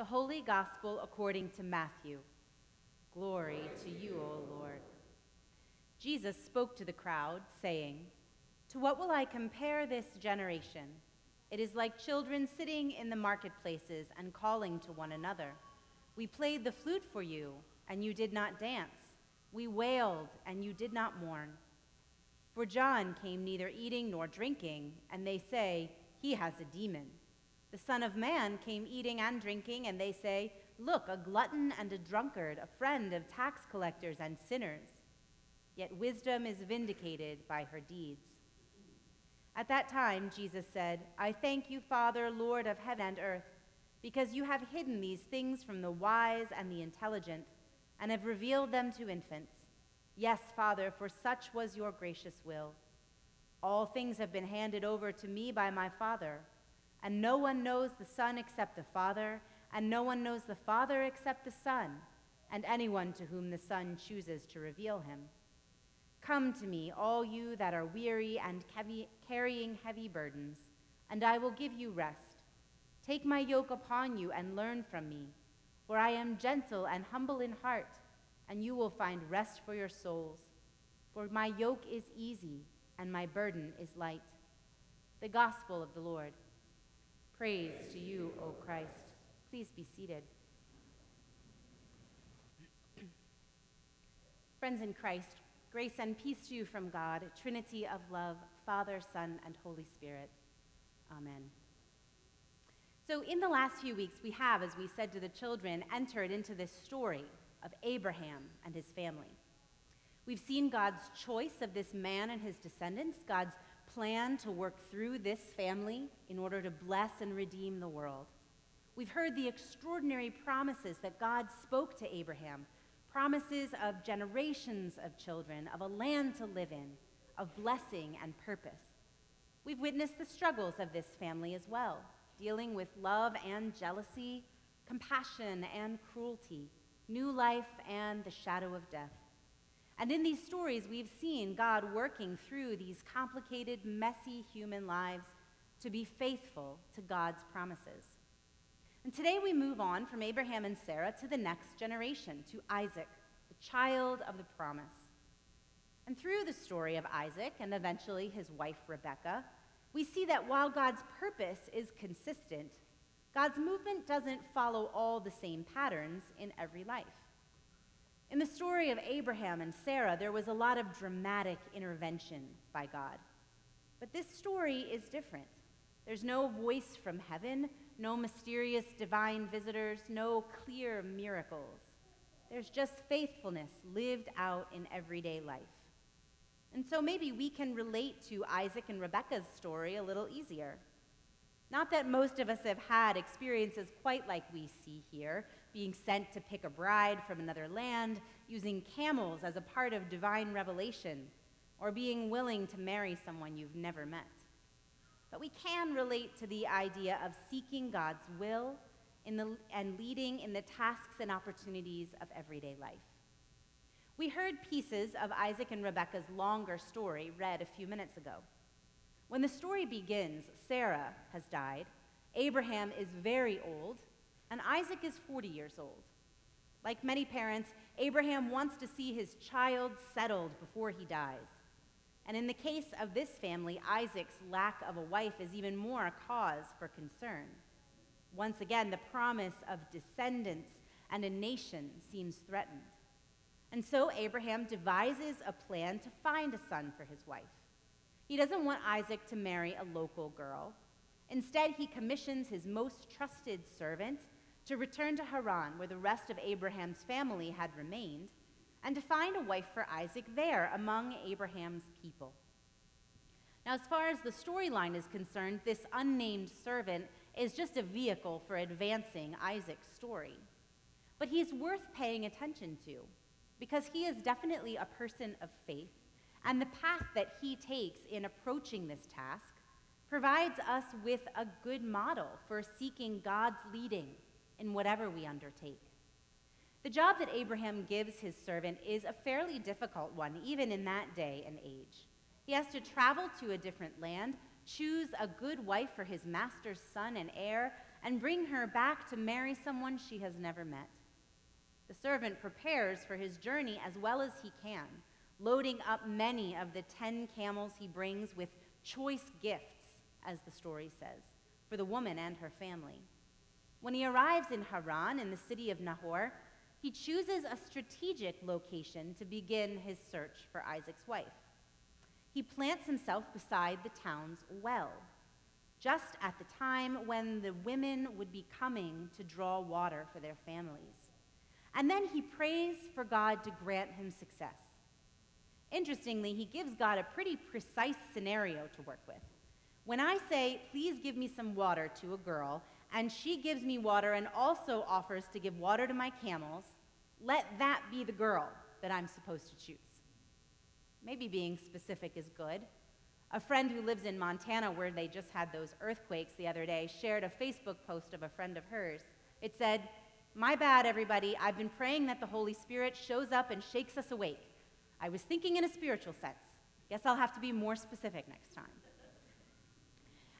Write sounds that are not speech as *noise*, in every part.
The Holy Gospel according to Matthew. Glory to you, O Lord. Jesus spoke to the crowd, saying, To what will I compare this generation? It is like children sitting in the marketplaces and calling to one another. We played the flute for you, and you did not dance. We wailed, and you did not mourn. For John came neither eating nor drinking, and they say, He has a demon. The Son of Man came eating and drinking, and they say, Look, a glutton and a drunkard, a friend of tax collectors and sinners. Yet wisdom is vindicated by her deeds. At that time, Jesus said, I thank you, Father, Lord of heaven and earth, because you have hidden these things from the wise and the intelligent, and have revealed them to infants. Yes, Father, for such was your gracious will. All things have been handed over to me by my Father, and no one knows the Son except the Father, and no one knows the Father except the Son, and anyone to whom the Son chooses to reveal him. Come to me, all you that are weary and heavy, carrying heavy burdens, and I will give you rest. Take my yoke upon you and learn from me, for I am gentle and humble in heart and you will find rest for your souls. For my yoke is easy and my burden is light. The Gospel of the Lord. Praise to you, O Christ. Please be seated. Friends in Christ, grace and peace to you from God, Trinity of love, Father, Son, and Holy Spirit. Amen. So, in the last few weeks, we have, as we said to the children, entered into this story of Abraham and his family. We've seen God's choice of this man and his descendants, God's plan to work through this family in order to bless and redeem the world. We've heard the extraordinary promises that God spoke to Abraham promises of generations of children, of a land to live in, of blessing and purpose. We've witnessed the struggles of this family as well, dealing with love and jealousy, compassion and cruelty, new life, and the shadow of death. And in these stories, we've seen God working through these complicated, messy human lives to be faithful to God's promises. And today we move on from Abraham and Sarah to the next generation, to Isaac, the child of the promise. And through the story of Isaac and eventually his wife Rebekah, we see that while God's purpose is consistent, God's movement doesn't follow all the same patterns in every life. In the story of Abraham and Sarah, there was a lot of dramatic intervention by God. But this story is different. There's no voice from heaven, no mysterious divine visitors, no clear miracles. There's just faithfulness lived out in everyday life. And so maybe we can relate to Isaac and Rebekah's story a little easier. Not that most of us have had experiences quite like we see here, being sent to pick a bride from another land, using camels as a part of divine revelation, or being willing to marry someone you've never met. But we can relate to the idea of seeking God's will the, and leading in the tasks and opportunities of everyday life. We heard pieces of Isaac and Rebekah's longer story read a few minutes ago. When the story begins, Sarah has died, Abraham is very old, and Isaac is 40 years old. Like many parents, Abraham wants to see his child settled before he dies. And in the case of this family, Isaac's lack of a wife is even more a cause for concern. Once again, the promise of descendants and a nation seems threatened. And so Abraham devises a plan to find a son for his wife. He doesn't want Isaac to marry a local girl. Instead, he commissions his most trusted servant to return to Haran, where the rest of Abraham's family had remained, and to find a wife for Isaac there among Abraham's people. Now, as far as the storyline is concerned, this unnamed servant is just a vehicle for advancing Isaac's story. But he's worth paying attention to because he is definitely a person of faith and the path that he takes in approaching this task provides us with a good model for seeking God's leading in whatever we undertake. The job that Abraham gives his servant is a fairly difficult one, even in that day and age. He has to travel to a different land, choose a good wife for his master's son and heir, and bring her back to marry someone she has never met. The servant prepares for his journey as well as he can, loading up many of the ten camels he brings with choice gifts, as the story says, for the woman and her family. When he arrives in Haran, in the city of Nahor, he chooses a strategic location to begin his search for Isaac's wife. He plants himself beside the town's well, just at the time when the women would be coming to draw water for their families. And then he prays for God to grant him success. Interestingly, he gives God a pretty precise scenario to work with. When I say, please give me some water to a girl, and she gives me water and also offers to give water to my camels, let that be the girl that I'm supposed to choose. Maybe being specific is good. A friend who lives in Montana, where they just had those earthquakes the other day, shared a Facebook post of a friend of hers. It said, My bad, everybody. I've been praying that the Holy Spirit shows up and shakes us awake. I was thinking in a spiritual sense. Guess I'll have to be more specific next time.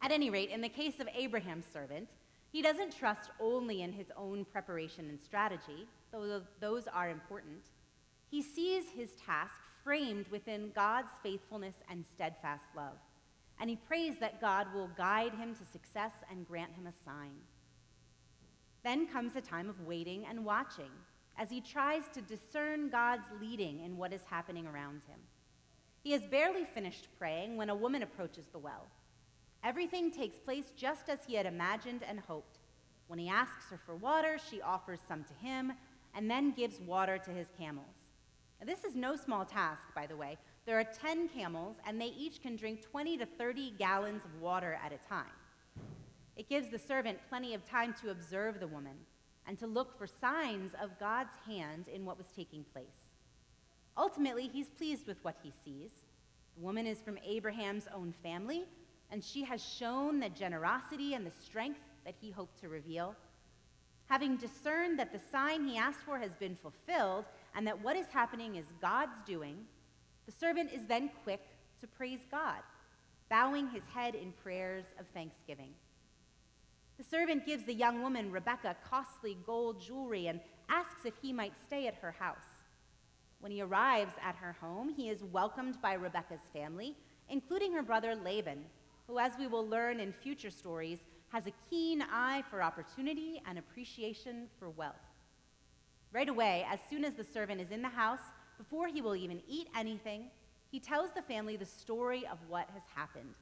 At any rate, in the case of Abraham's servant, he doesn't trust only in his own preparation and strategy, though those are important. He sees his task framed within God's faithfulness and steadfast love, and he prays that God will guide him to success and grant him a sign. Then comes a time of waiting and watching as he tries to discern God's leading in what is happening around him. He has barely finished praying when a woman approaches the well. Everything takes place just as he had imagined and hoped. When he asks her for water, she offers some to him and then gives water to his camels. Now, this is no small task, by the way. There are 10 camels, and they each can drink 20 to 30 gallons of water at a time. It gives the servant plenty of time to observe the woman and to look for signs of God's hand in what was taking place. Ultimately, he's pleased with what he sees. The woman is from Abraham's own family, and she has shown the generosity and the strength that he hoped to reveal. Having discerned that the sign he asked for has been fulfilled and that what is happening is God's doing, the servant is then quick to praise God, bowing his head in prayers of thanksgiving. The servant gives the young woman, Rebecca, costly gold jewelry and asks if he might stay at her house. When he arrives at her home, he is welcomed by Rebecca's family, including her brother Laban, who, as we will learn in future stories, has a keen eye for opportunity and appreciation for wealth. Right away, as soon as the servant is in the house, before he will even eat anything, he tells the family the story of what has happened,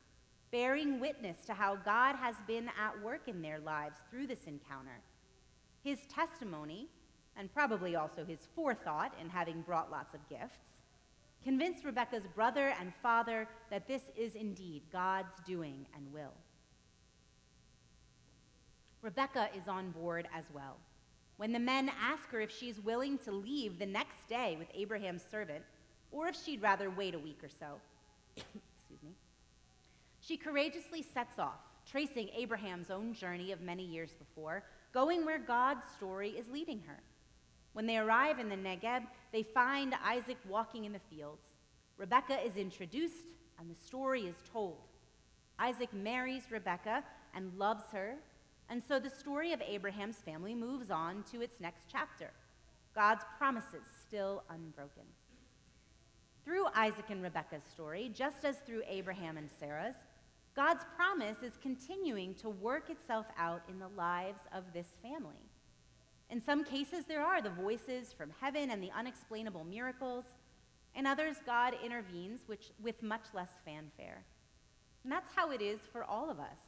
bearing witness to how God has been at work in their lives through this encounter. His testimony, and probably also his forethought in having brought lots of gifts, Convince Rebecca's brother and father that this is indeed God's doing and will. Rebecca is on board as well. When the men ask her if she's willing to leave the next day with Abraham's servant, or if she'd rather wait a week or so, *coughs* excuse me, she courageously sets off, tracing Abraham's own journey of many years before, going where God's story is leading her. When they arrive in the Negeb, they find Isaac walking in the fields. Rebekah is introduced, and the story is told. Isaac marries Rebekah and loves her, and so the story of Abraham's family moves on to its next chapter. God's promises still unbroken. Through Isaac and Rebekah's story, just as through Abraham and Sarah's, God's promise is continuing to work itself out in the lives of this family. In some cases, there are the voices from heaven and the unexplainable miracles. In others, God intervenes which, with much less fanfare. And that's how it is for all of us.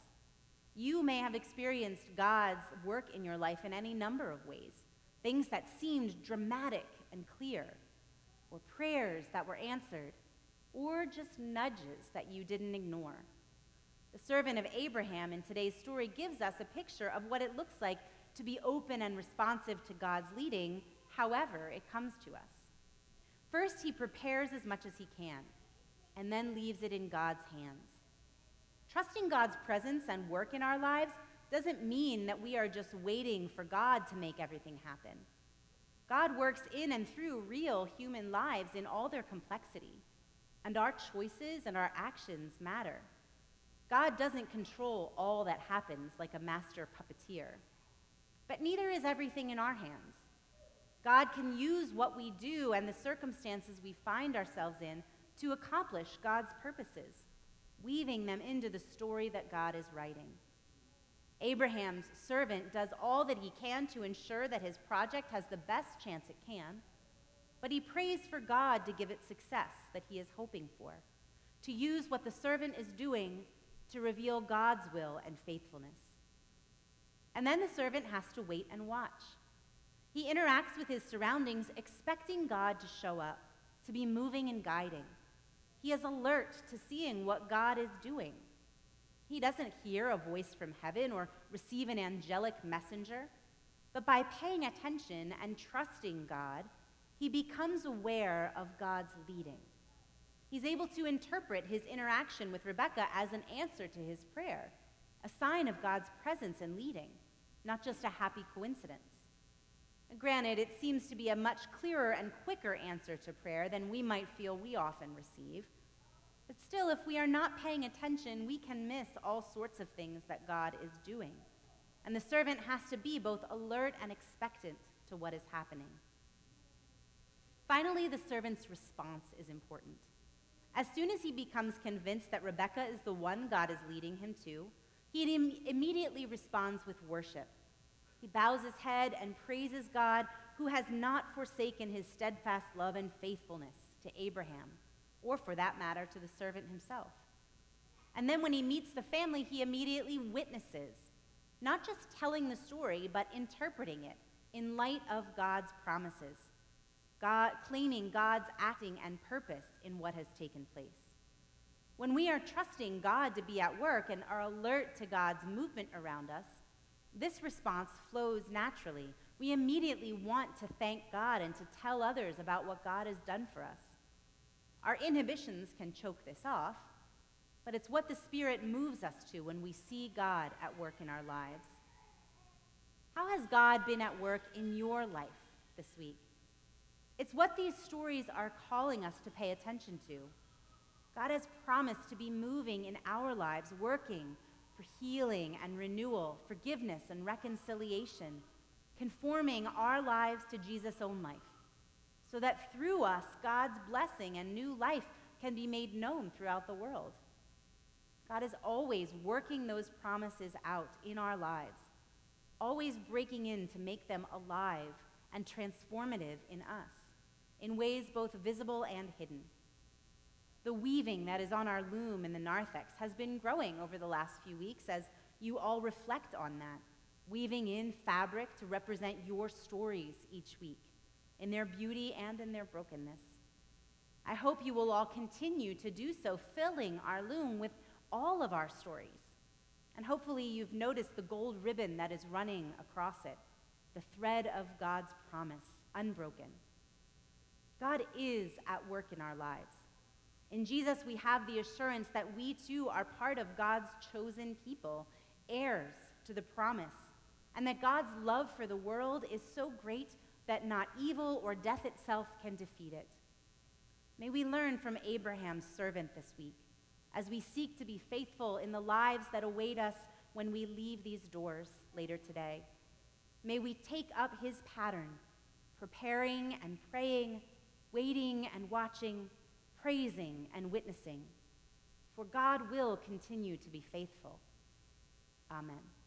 You may have experienced God's work in your life in any number of ways things that seemed dramatic and clear, or prayers that were answered, or just nudges that you didn't ignore. The servant of Abraham in today's story gives us a picture of what it looks like to be open and responsive to God's leading, however it comes to us. First, he prepares as much as he can, and then leaves it in God's hands. Trusting God's presence and work in our lives doesn't mean that we are just waiting for God to make everything happen. God works in and through real human lives in all their complexity, and our choices and our actions matter. God doesn't control all that happens like a master puppeteer. But neither is everything in our hands. God can use what we do and the circumstances we find ourselves in to accomplish God's purposes, weaving them into the story that God is writing. Abraham's servant does all that he can to ensure that his project has the best chance it can, but he prays for God to give it success that he is hoping for, to use what the servant is doing to reveal God's will and faithfulness. And then the servant has to wait and watch. He interacts with his surroundings, expecting God to show up, to be moving and guiding. He is alert to seeing what God is doing. He doesn't hear a voice from heaven or receive an angelic messenger, but by paying attention and trusting God, he becomes aware of God's leading. He's able to interpret his interaction with Rebekah as an answer to his prayer, a sign of God's presence and leading, not just a happy coincidence. Granted, it seems to be a much clearer and quicker answer to prayer than we might feel we often receive. But still, if we are not paying attention, we can miss all sorts of things that God is doing. And the servant has to be both alert and expectant to what is happening. Finally, the servant's response is important. As soon as he becomes convinced that Rebekah is the one God is leading him to, he Im- immediately responds with worship. He bows his head and praises God, who has not forsaken his steadfast love and faithfulness to Abraham, or for that matter, to the servant himself. And then when he meets the family, he immediately witnesses, not just telling the story, but interpreting it in light of God's promises, God, claiming God's acting and purpose in what has taken place. When we are trusting God to be at work and are alert to God's movement around us, this response flows naturally. We immediately want to thank God and to tell others about what God has done for us. Our inhibitions can choke this off, but it's what the Spirit moves us to when we see God at work in our lives. How has God been at work in your life this week? It's what these stories are calling us to pay attention to. God has promised to be moving in our lives, working for healing and renewal, forgiveness and reconciliation, conforming our lives to Jesus' own life, so that through us, God's blessing and new life can be made known throughout the world. God is always working those promises out in our lives, always breaking in to make them alive and transformative in us, in ways both visible and hidden. The weaving that is on our loom in the narthex has been growing over the last few weeks as you all reflect on that, weaving in fabric to represent your stories each week, in their beauty and in their brokenness. I hope you will all continue to do so, filling our loom with all of our stories. And hopefully, you've noticed the gold ribbon that is running across it, the thread of God's promise, unbroken. God is at work in our lives. In Jesus, we have the assurance that we too are part of God's chosen people, heirs to the promise, and that God's love for the world is so great that not evil or death itself can defeat it. May we learn from Abraham's servant this week as we seek to be faithful in the lives that await us when we leave these doors later today. May we take up his pattern, preparing and praying, waiting and watching praising and witnessing, for God will continue to be faithful. Amen.